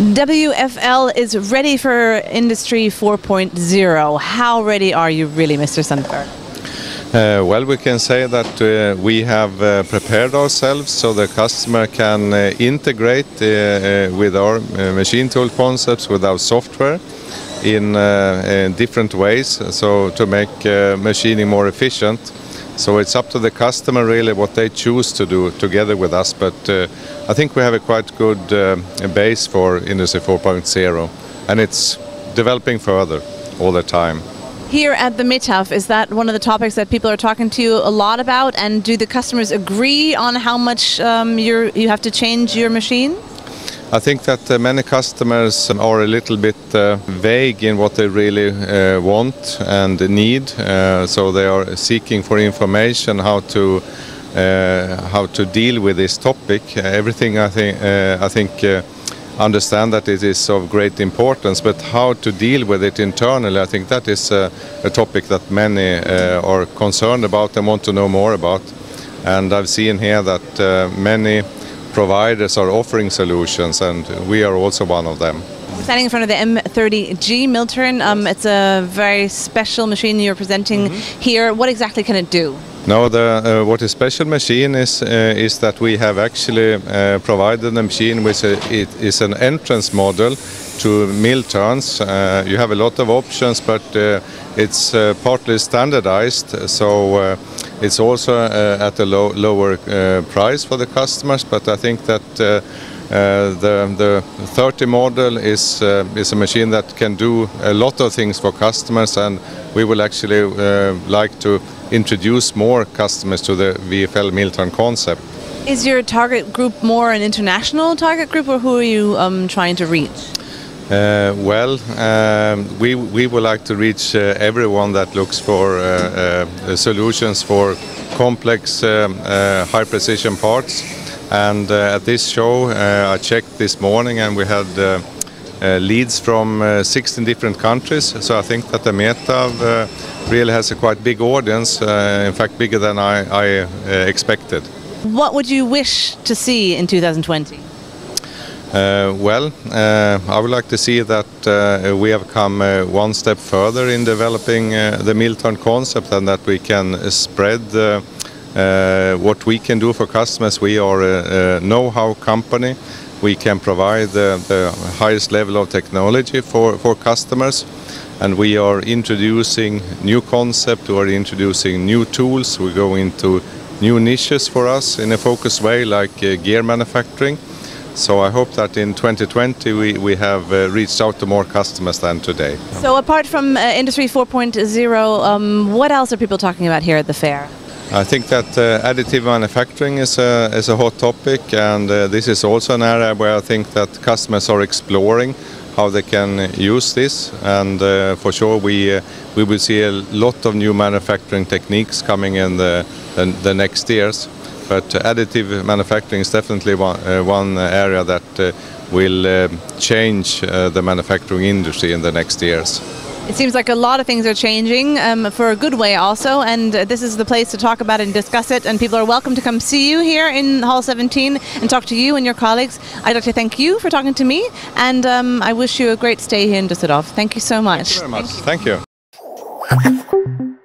WFL is ready for Industry 4.0. How ready are you really, Mr. Sundberg? Uh, well, we can say that uh, we have uh, prepared ourselves so the customer can uh, integrate uh, uh, with our machine tool concepts, with our software in, in different ways, so to make machining more efficient. So it's up to the customer really what they choose to do together with us. But uh, I think we have a quite good uh, base for Industry 4.0, and it's developing further all the time. Here at the METAV, is that one of the topics that people are talking to you a lot about? And do the customers agree on how much um, you have to change your machine? I think that uh, many customers are a little bit uh, vague in what they really uh, want and need. Uh, so they are seeking for information how to uh, how to deal with this topic. everything I think uh, I think understand that it is of great importance, but how to deal with it internally, I think that is a, a topic that many are concerned about and want to know more about. And I've seen here that many providers are offering solutions, and we are also one of them. We're standing in front of the M30G Millturn. Um, it's a very special machine you're presenting mm -hmm. here. What exactly can it do? No, the, uh, what is special machine is uh, is that we have actually uh, provided a machine which uh, it is an entrance model to mill turns. Uh, you have a lot of options, but uh, it's partly standardized, so it's also at a low, lower price for the customers. But I think that. Uh, the, the 30 model is, uh, is a machine that can do a lot of things for customers and we will actually uh, like to introduce more customers to the WFL Millturn concept. Is your target group more an international target group or who are you um, trying to reach? Uh, well, um, we, we would like to reach uh, everyone that looks for uh, uh solutions for complex um, uh, high precision parts. And uh, at this show, I checked this morning and we had leads from 16 different countries. So I think that the METAV really has a quite big audience, in fact bigger than I, I expected. What would you wish to see in 2020? Uh, well, uh, I would like to see that uh, we have come uh, one step further in developing the Millturn concept and that we can spread what we can do for customers. We are a, know-how company. We can provide the, the, highest level of technology for, for customers and we are introducing new concept, we are introducing new tools, we go into new niches for us in a focused way like uh, gear manufacturing. So I hope that in 2020 we, we have uh, reached out to more customers than today. So apart from uh, Industry 4.0, um, what else are people talking about here at the fair? I think that uh, additive manufacturing is a, is a hot topic and uh, this is also an area where I think that customers are exploring how they can use this and uh, for sure we uh, we will see a lot of new manufacturing techniques coming in the, the, the next years but additive manufacturing is definitely one, uh, one area that uh, will uh, change uh, the manufacturing industry in the next years. It seems like a lot of things are changing um, for a good way also, and uh, this is the place to talk about and discuss it. And people are welcome to come see you here in Hall 17 and talk to you and your colleagues. I'd like to thank you for talking to me, and um, I wish you a great stay here in Düsseldorf. Thank you so much. Thank you very much. Thank you. Thank you.